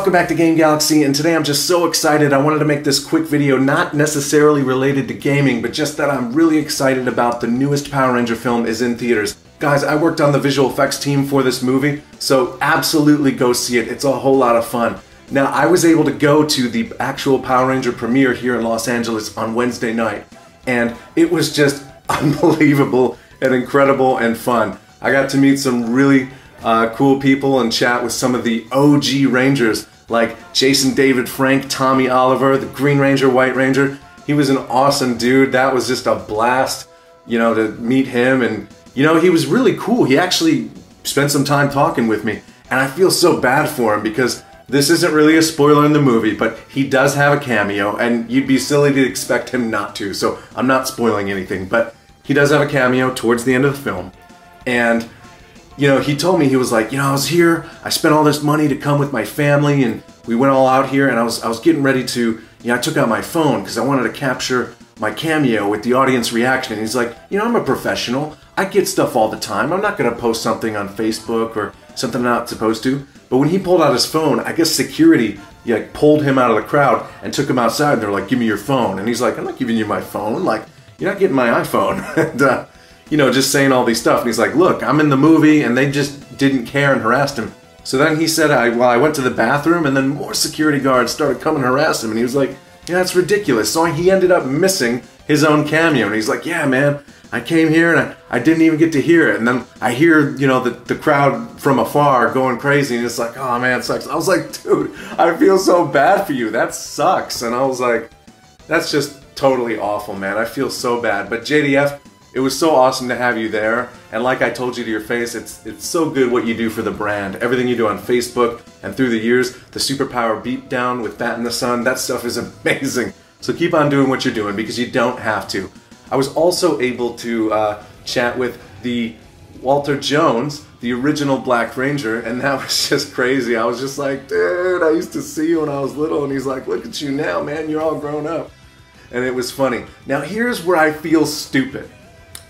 welcome back to Game Galaxy, and today I'm just so excited. I wanted to make this quick video, not necessarily related to gaming, but just that I'm really excited about the newest Power Ranger film is in theaters. Guys, I worked on the visual effects team for this movie, so absolutely go see it. It's a whole lot of fun. Now, I was able to go to the actual Power Ranger premiere here in Los Angeles on Wednesday night, and it was just unbelievable and incredible and fun. I got to meet some really uh, cool people and chat with some of the OG Rangers like Jason David Frank, Tommy Oliver, the Green Ranger, White Ranger. He was an awesome dude. That was just a blast, you know, to meet him. And, you know, he was really cool. He actually spent some time talking with me. And I feel so bad for him because this isn't really a spoiler in the movie, but he does have a cameo, and you'd be silly to expect him not to, so I'm not spoiling anything. But he does have a cameo towards the end of the film. And you know, he told me he was like, you know, I was here, I spent all this money to come with my family, and we went all out here, and I was I was getting ready to, you know, I took out my phone because I wanted to capture my cameo with the audience reaction. And he's like, you know, I'm a professional. I get stuff all the time. I'm not gonna post something on Facebook or something I'm not supposed to. But when he pulled out his phone, I guess security like pulled him out of the crowd and took him outside. And they're like, "Give me your phone," and he's like, "I'm not giving you my phone. Like, you're not getting my iPhone." and, uh, you know, just saying all these stuff. And he's like, look, I'm in the movie, and they just didn't care and harassed him. So then he said, I, well, I went to the bathroom, and then more security guards started coming and harass him. And he was like, yeah, that's ridiculous. So he ended up missing his own cameo. And he's like, yeah, man, I came here and I, I didn't even get to hear it. And then I hear, you know, the, the crowd from afar going crazy. And it's like, oh, man, sucks. I was like, dude, I feel so bad for you. That sucks. And I was like, that's just totally awful, man. I feel so bad. But JDF, it was so awesome to have you there, and like I told you to your face, it's it's so good what you do for the brand. Everything you do on Facebook and through the years, the superpower beatdown with Bat in the Sun, that stuff is amazing. So keep on doing what you're doing because you don't have to. I was also able to uh, chat with the Walter Jones, the original Black Ranger, and that was just crazy. I was just like, dude, I used to see you when I was little, and he's like, look at you now, man, you're all grown up. And it was funny. Now here's where I feel stupid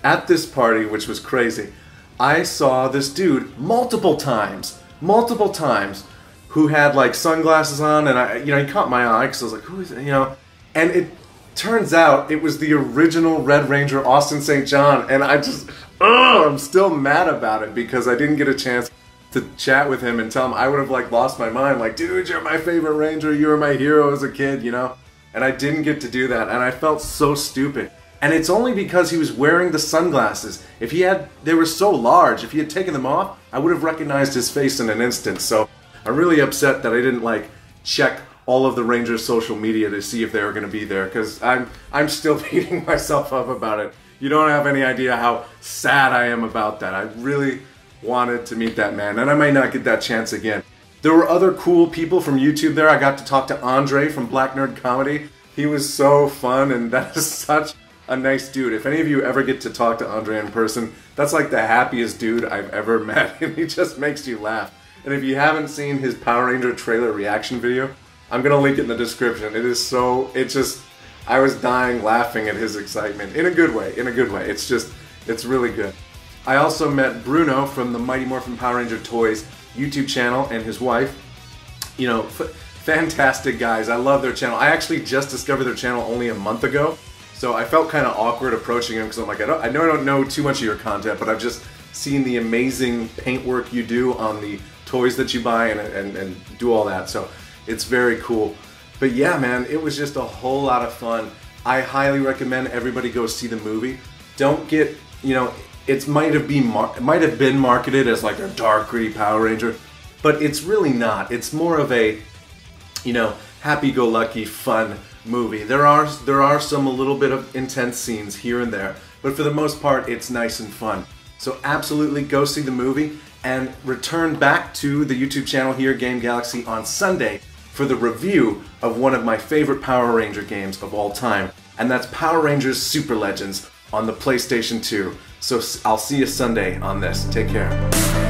at this party, which was crazy, I saw this dude multiple times, multiple times, who had like sunglasses on, and I, you know, he caught my eye because I was like, who is, it? you know, and it turns out it was the original Red Ranger, Austin St. John, and I just, oh, I'm still mad about it because I didn't get a chance to chat with him and tell him I would have like lost my mind, like, dude, you're my favorite Ranger, you were my hero as a kid, you know, and I didn't get to do that, and I felt so stupid. And it's only because he was wearing the sunglasses. If he had, they were so large, if he had taken them off, I would have recognized his face in an instant. So I'm really upset that I didn't like check all of the Rangers' social media to see if they were going to be there because I'm I'm still beating myself up about it. You don't have any idea how sad I am about that. I really wanted to meet that man, and I might not get that chance again. There were other cool people from YouTube there. I got to talk to Andre from Black Nerd Comedy. He was so fun, and that is such a nice dude. If any of you ever get to talk to Andre in person, that's like the happiest dude I've ever met, and he just makes you laugh. And if you haven't seen his Power Ranger trailer reaction video, I'm gonna link it in the description. It is so, it just, I was dying laughing at his excitement. In a good way, in a good way. It's just, it's really good. I also met Bruno from the Mighty Morphin Power Ranger Toys YouTube channel and his wife. You know, fantastic guys. I love their channel. I actually just discovered their channel only a month ago. So I felt kind of awkward approaching him because I'm like, I, I know I don't know too much of your content, but I've just seen the amazing paintwork you do on the toys that you buy and, and, and do all that. So it's very cool. But yeah, man, it was just a whole lot of fun. I highly recommend everybody go see the movie. Don't get, you know, it might have been it might have been marketed as like a dark, gritty Power Ranger, but it's really not. It's more of a, you know, happy-go-lucky, fun movie. There are there are some a little bit of intense scenes here and there, but for the most part, it's nice and fun. So absolutely go see the movie and return back to the YouTube channel here, Game Galaxy, on Sunday for the review of one of my favorite Power Ranger games of all time, and that's Power Rangers Super Legends on the PlayStation 2. So I'll see you Sunday on this. Take care.